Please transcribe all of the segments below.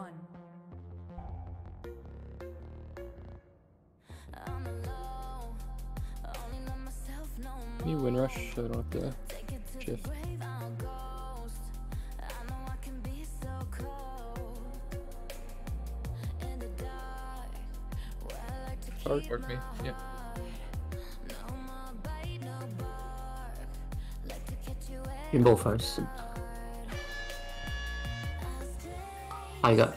one. Can you win rush so I don't have to shift? Sorry, work me. Yeah. You can go I got.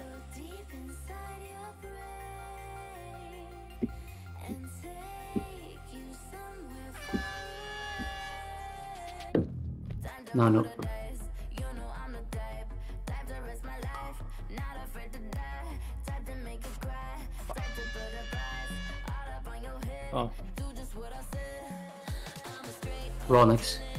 No, no. Oh, Ronix.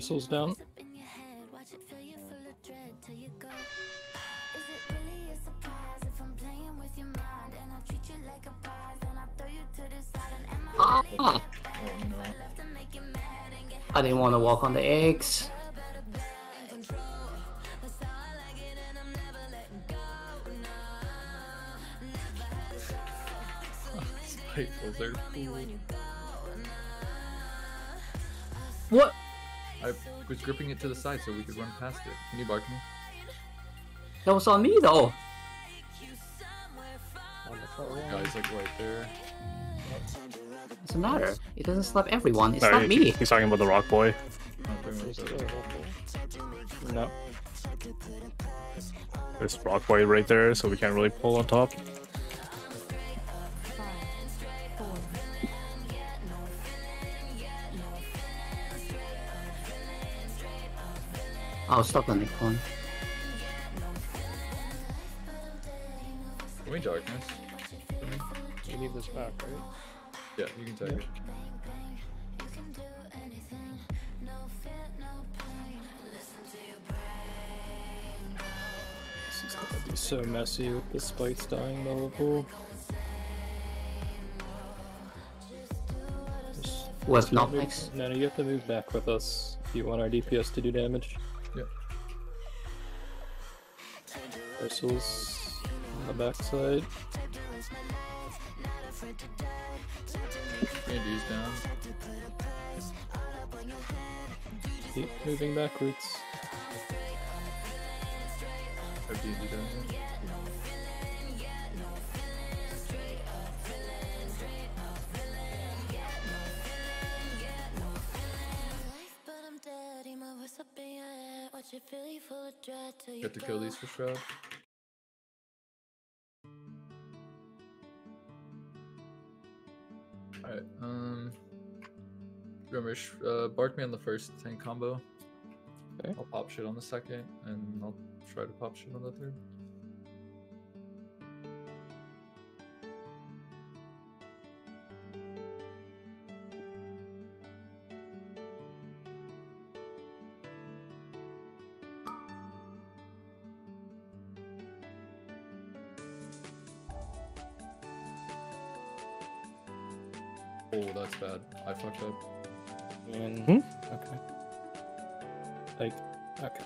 Ursul's down. Ah! Oh no. I didn't want to walk on the eggs. Spike Blizzard. Gripping it to the side so we could run past it. Can you bark me? That was on me though. Oh, on the far wall. Guys, like right there. Doesn't matter. It doesn't slap everyone. It's No, not he- me. He's talking about the rock boy. I'm talking He's about still the- helpful. No. There's rock boy right there, so we can't really pull on top. I was stuck on the one. Can we darkness? For me? You need this back, right? Yeah, you can take it. This is gonna be so messy with the spites dying the whole pool. Was not move- next. No, no, you have to move back with us if you want our DPS to do damage. Yeah. On the backside. Andy's down. Keep moving backwards. Have D&D down here. You have to kill these for Shroud. Alright, um. Remember, sh- uh, bark me on the first tank combo. Okay. I'll pop shit on the second, and I'll try to pop shit on the third. Oh, that's bad. I fucked up. And Hmm? okay. Like okay.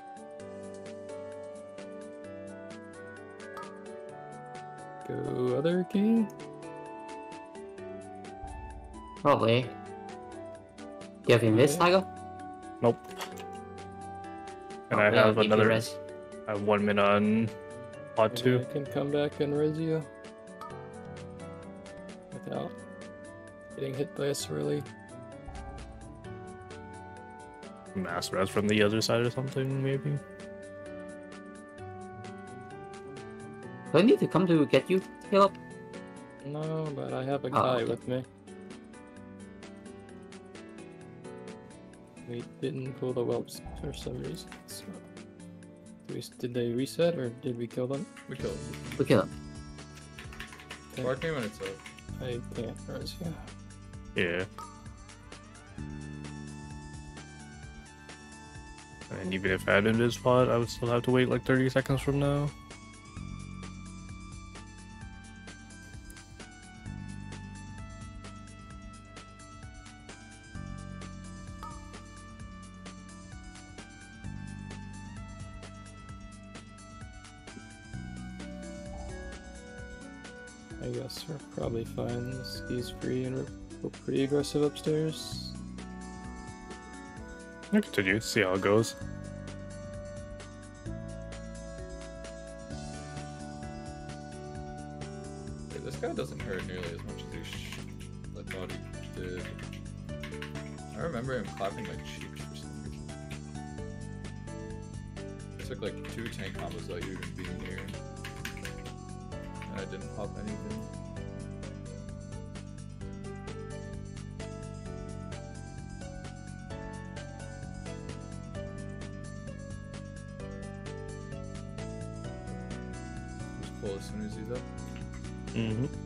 Go other key. Probably. You have Invis, Okay. Tiger? Nope. And I Oh, yeah, have another. res. I have one minute on pod two. I can come back and res you getting hit by a swirly. Mass res from the other side or something, maybe. Do I need to come to get you, Caleb? No, but I have a Oh, guy okay. with me. We didn't pull the whelps for some reason. So. Did, we, did they reset or did we kill them? We killed. them. We killed him. Okay. Bark me when it's up. I can't res you. Yeah. And even if I had been this spot, I would still have to wait like 30 seconds from now. I guess we're probably fine. Skis free and we're, we're pretty aggressive upstairs. I continue, see how it goes. Okay, this guy doesn't hurt nearly as much as he sh- I thought he did. I remember him clapping my cheeks for some reason. I took like two tank combos without you even being here. And I didn't pop anything. Uhum.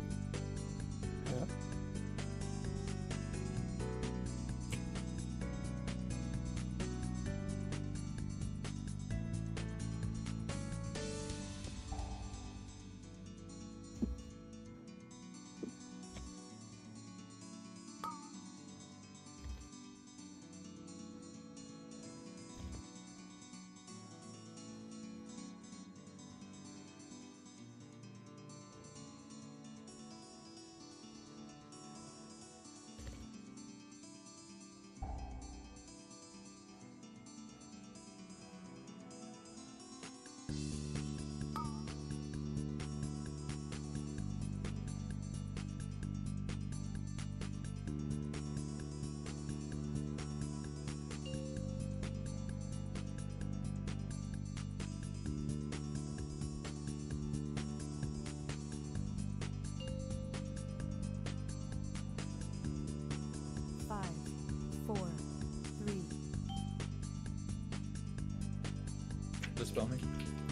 Dispel me.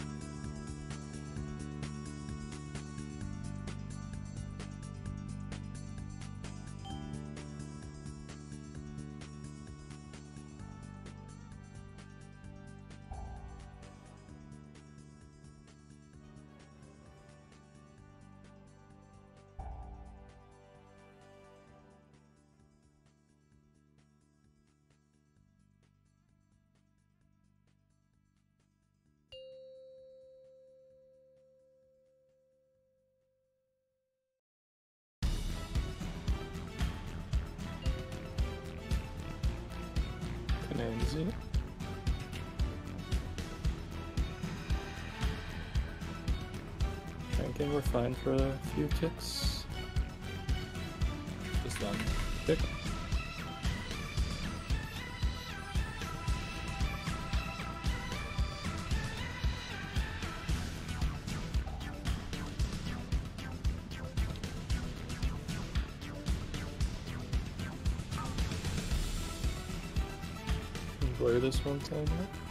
Think we're fine for a few ticks. Just done. Tick. Blur this one time. yeah?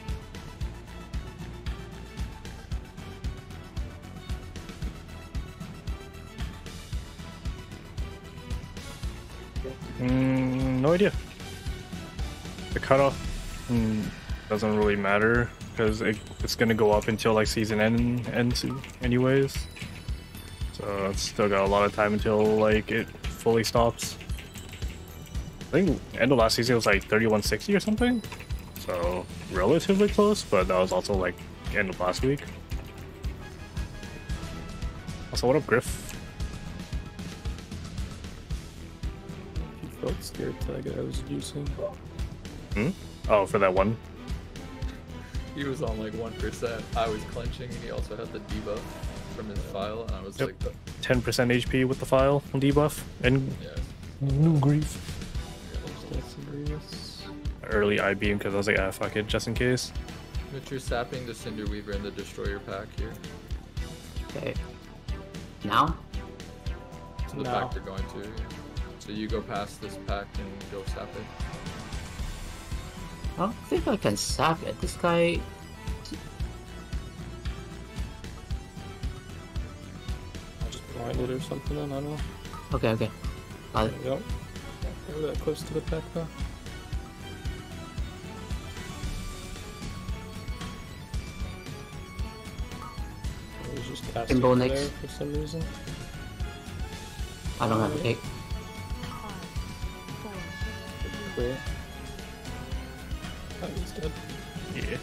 Cutoff mm, doesn't really matter because it, it's gonna go up until like season end anyways. So it's still got a lot of time until like it fully stops. I think end of last season was like 3160 or something. So relatively close, but that was also like end of last week. Also, what up, Griff? He felt scared get I was juicing. Oh, for that one. He was on like 1%. I was clenching, and he also had the debuff from his file, and I was Yep. like, 10% HP with the file on debuff and yeah. new grief. Early eye beam because I was like, ah, fuck it, just in case. But you're sapping the Cinder Weaver and the Destroyer pack here. Okay. Now? So the No. pack they're going to. So you go past this pack and go sap it. I don't think I can sap it. This guy. I Just blind it or something, then, I don't know. Okay, okay. Got it. There you go. Can't go that close to the pack though. It just casting Timbo there next. for some reason. I don't have a cake dead. Yeah.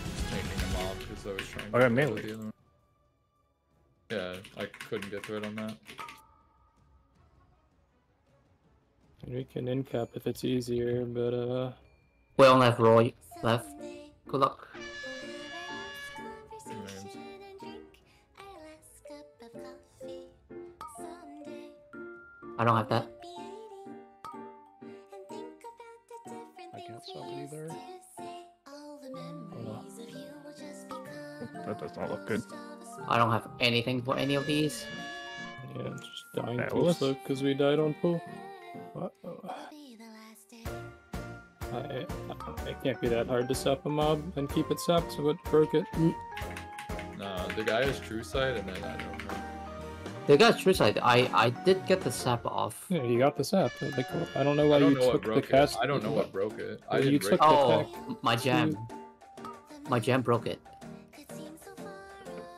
I was trying to. I got melee. Yeah, I couldn't get through it on that. We can end cap if it's easier, but uh. We only have Roy left. Good luck. I don't have that. That does not look good. I don't have anything for any of these. yeah, just dying Yeah, pool let's- slow because we died on pool. What? I, I, it can't be that hard to sap a mob and keep it sapped, so what broke it? Nah, the guy is true sight, and then I don't know. The guy's true side. I I did get the sap off. Yeah, you got the sap. Like, I don't know why don't you know took the broke cast. it. I don't know what broke it. I you didn't took it. the Oh, my jam. My jam broke it.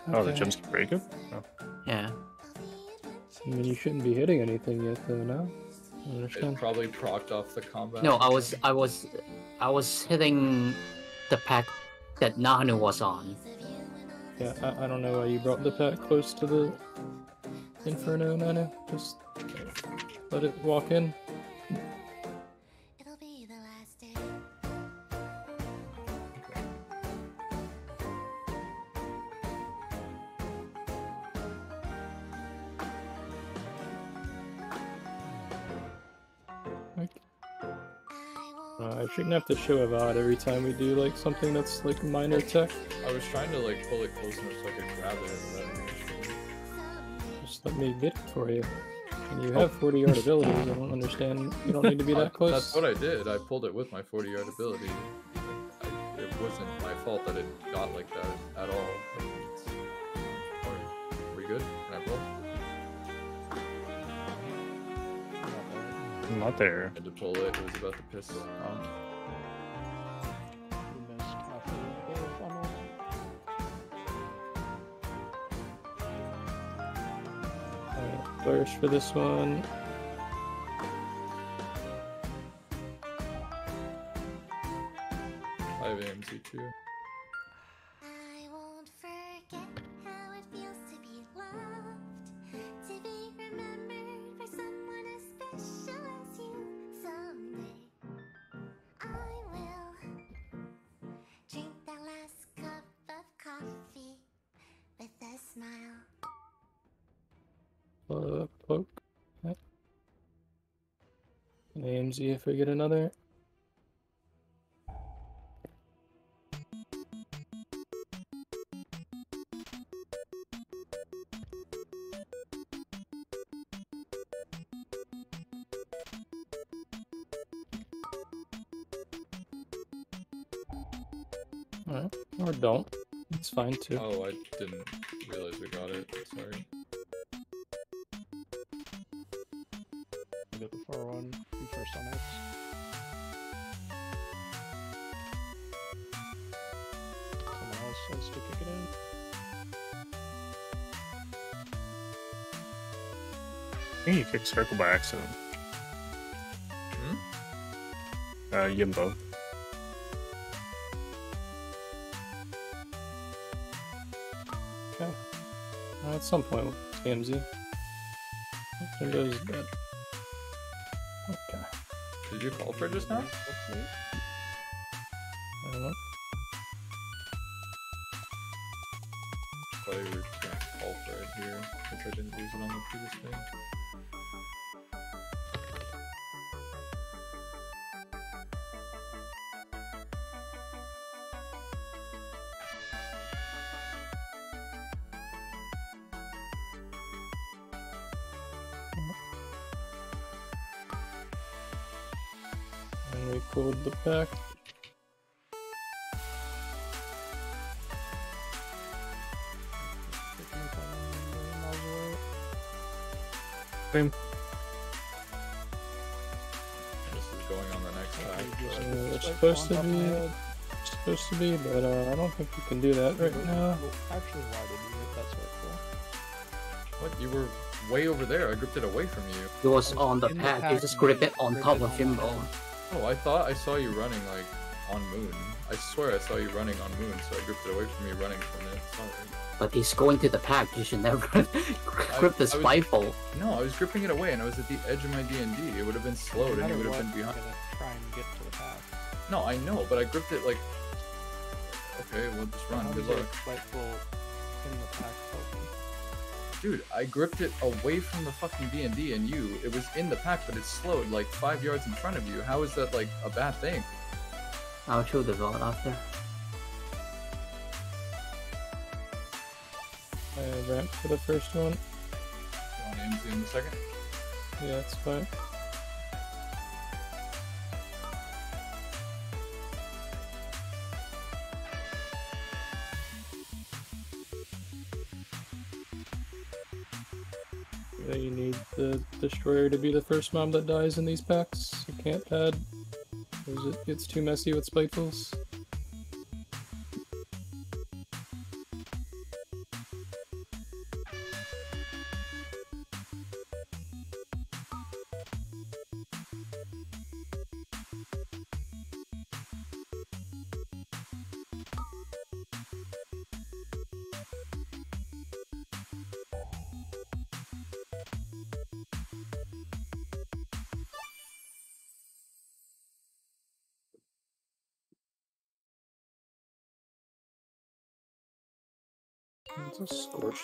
Oh, the Okay. gems can break it? Oh. Yeah. I mean, you shouldn't be hitting anything yet, though. No, I It understand. probably procced off the combat. No, I was I was I was hitting the pack that Nahanu was on. Yeah, I, I don't know why you brought the pack close to the Inferno, Nana. Just let it walk in. Uh, I shouldn't have to show a VOD every time we do like something that's like minor tech. I was trying to like pull it close enough so I could grab it. But I didn't Just let me get it for you. And you have 40 yard abilities. I don't understand. You don't need to be that close. That's what I did. I pulled it with my 40 yard ability. I, it wasn't my fault that it got like that at all. Not there. I had to pull it. It was about to piss on. We missed half of the funnel. Alright, flourish for this one. I have AMZ too. AMZ if we get another. Alright, or don't. It's fine too. Oh, I didn't realize we got it. Sorry. We got the far one. You first on X. Someone else has to kick it in. I think you kicked circle by accident. Hmm? Uh, Yimbo. Okay. Uh, at some point, TMZ. There goes bed. Did you call for just now? I don't know. Thought you were just gonna call for it here, since I didn't use it on the previous thing. And we pulled the pack. Kicking it down a million miles away. Same. This is going on the next pack. Uh, it's like supposed to top of my be- head. Supposed to be, but uh, I don't think we can do that right Well, now. well, Actually, why did you hit that circle? What? You were way over there. I gripped it away from you. It was was on the in pack. You pack just and grip it on top of him, Jimbo. My- Oh, I thought I saw you running like on moon. I swear I saw you running on moon, so I gripped it away from you running from it. Sorry. but he's going to the pack. You should never grip the I was- spiteful. No, I was gripping it away and I was at the edge of my D and D. It would have been slowed and you would have been you're behind. gonna try and get to the path. No, I know, but I gripped it like. Okay, we'll just run. Good is it luck. spiteful in the pack open? Dude, I gripped it away from the fucking D and D and you. It was in the pack, but it slowed like five yards in front of you. How is that like a bad thing? I'll show the vote after. I ramp for the first one. You want into in a second? Yeah, it's fine. You need the destroyer to be the first mob that dies in these packs. You can't add, because it gets too messy with spitefuls.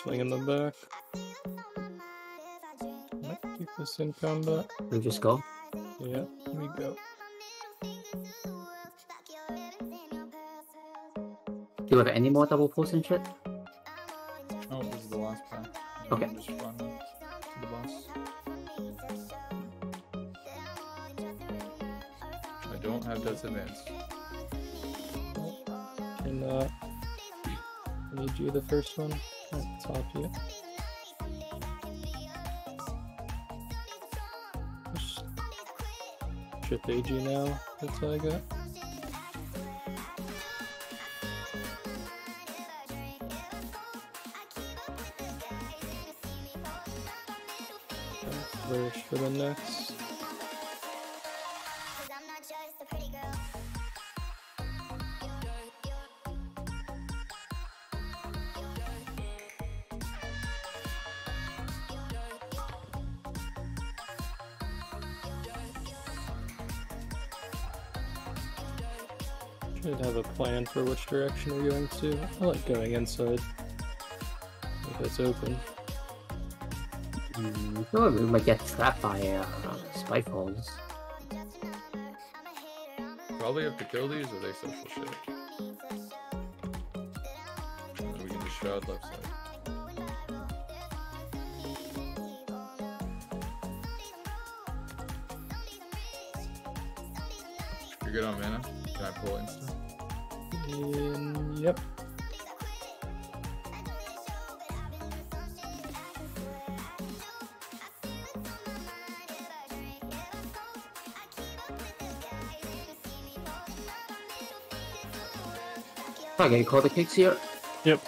A scorch thing in the back. Might keep this in combat. We just go. Yeah, here we go. Do you have any more double pulls and shit? Oh, this is the last pack. Okay. Just run to the boss. I don't have Death's Advance. And uh, I need you the first one. That's Chip AG now. That's all I got. Flourish for the next. Should have a plan for which direction we're going to. I like going inside. If it's open. Mm, oh, we might get trapped by uh, holes. Probably have to kill these or they social shit. And then we can just shroud left side. You're good on mana? Um, can I pull instant? And, yep. Okay, call the kicks here. Yep.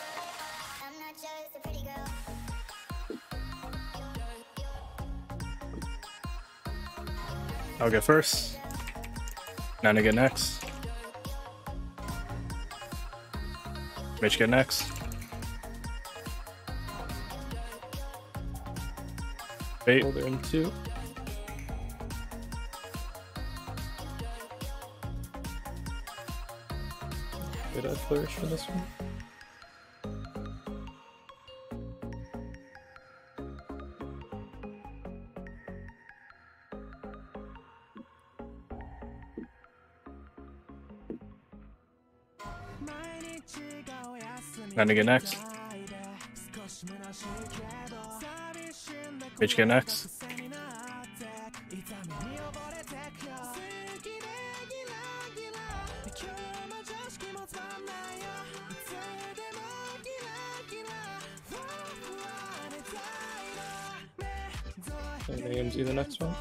I'll get first. Nana get next. Mitch get next. Bait. In two. Did I flourish for this one? Nana get next. Mitch get next. And AMZ the next one.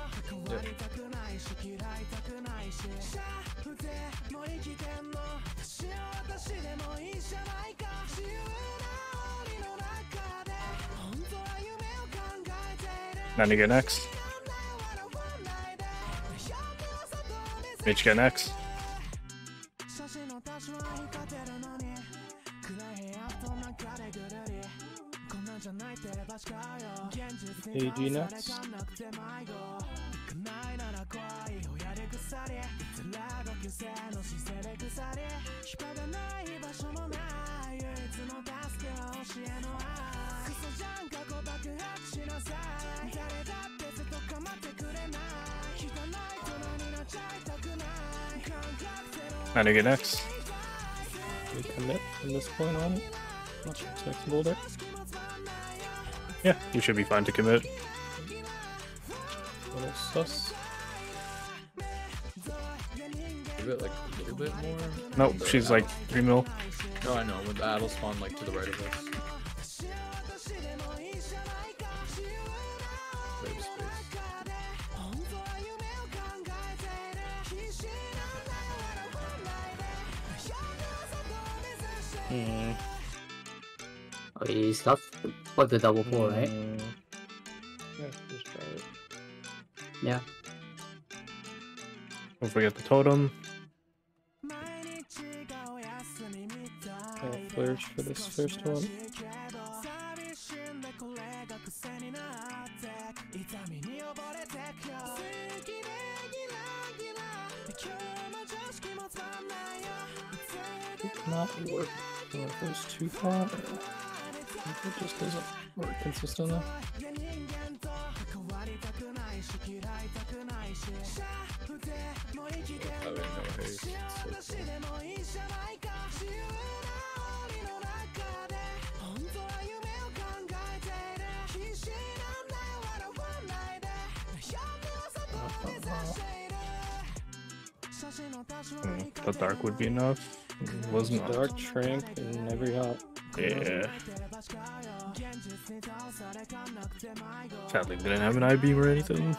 Nana get next. Mitch get next. Now to get next. We commit from this point on. Much next boulder. Yeah, you should be fine to commit. Little sus. Give it like a little bit more. Nope, she's like 3 mil. No, I know. With the Atl spawn like to the right of us. Is that for the double four, right? Mm. Yeah, just try it. Yeah. Don't forget the totem. I'll flourish for this first one. Did not work. I don't know if it just doesn't work consistently. The dark would be enough. It was not. Dark trank in every hop. Yeah. Sadly, didn't have an eye beam or anything.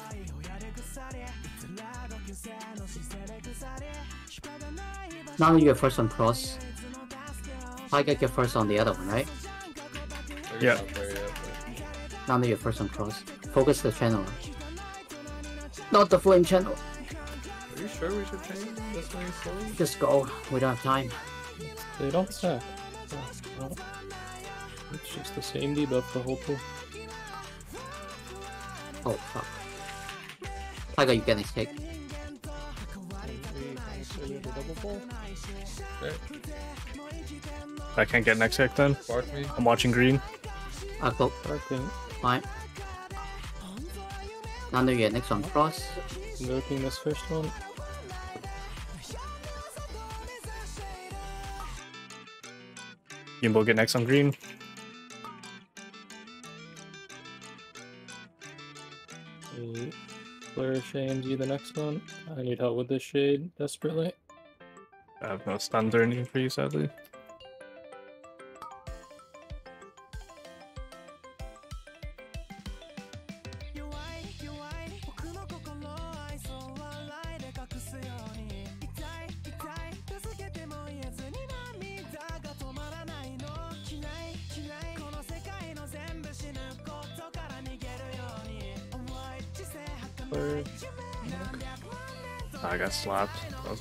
Now you get first on cross. I get your first on the other one, right? Yeah. Not there Now that you're first on cross. Focus the channel. Not the flame channel. Are you sure we should change this way slowly? Just go. We don't have time. They don't stack. No, oh. No. It's just the same debuff the whole pool. Oh fuck. Tiger, you get next kick. We so we have a double pull. Okay. I can't get next hit then. Bark me. I'm watching green. I'll go. Barking, Fine. Now that you get next one. cross. invoking this first one. Yimbo get next on green. A flourish AMZ the next one. I need help with this shade desperately. I have no stuns or anything for you, sadly.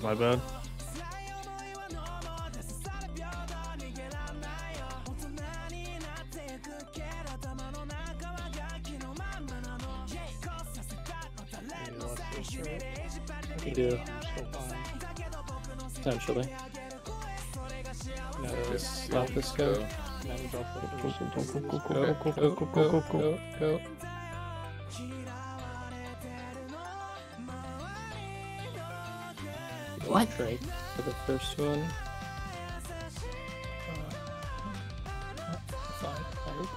My bad. You want this right? I can do I'm fine. potentially. No, Just Go, let this go. go. now we drop the Go, go, go, go, go, Go, go, go, go, go, go, What? Drake for the first one. Uh, fine. I hope.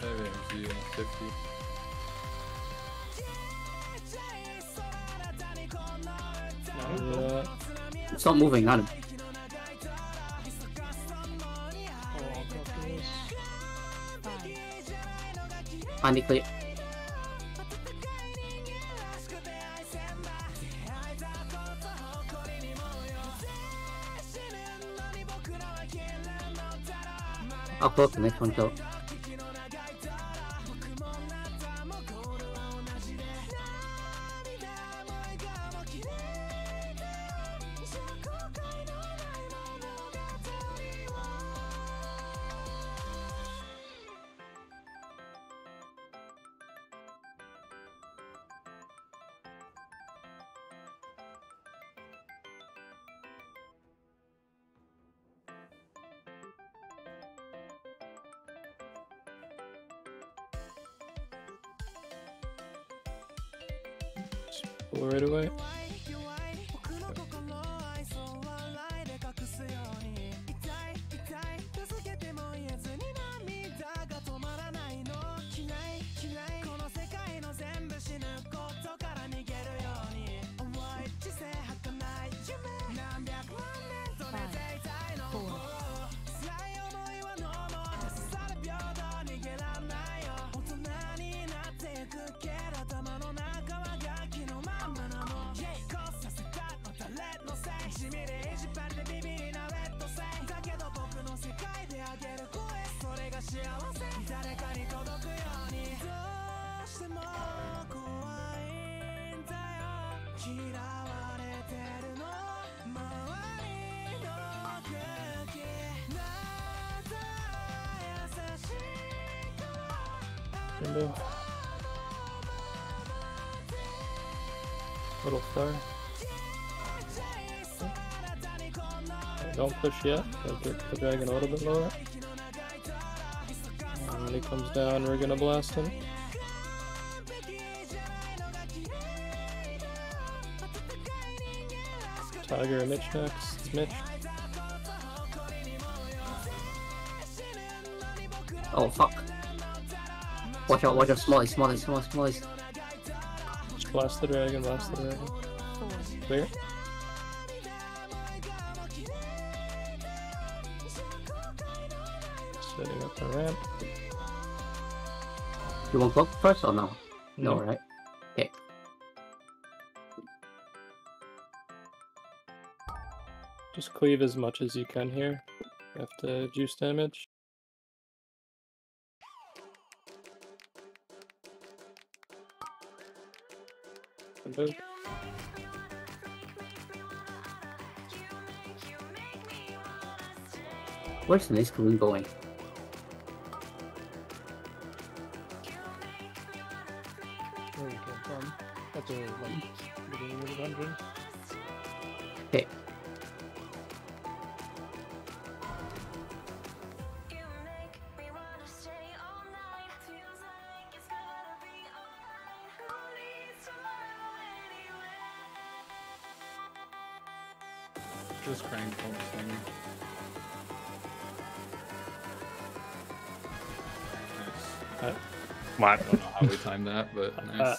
I have AMZ and 50. Yeah. Stop moving, Adam. Oh, I'll drop this. Five, Finally clear. I'll close the next one kill. 'Window. Little star. Don't push yet. Gotta get the dragon a little bit lower. And when he comes down, we're gonna blast him. Tiger and Mitch next. It's Mitch. Oh fuck. Watch out, watch out, smallies, smallies, smallies, smallies. Blast the dragon, blast the dragon. Clear. Setting up the ramp. You want book first or no? No, No. right? Okay. Just cleave as much as you can here. You have to juice damage. And move. Where's this green going? Timed that, but nice.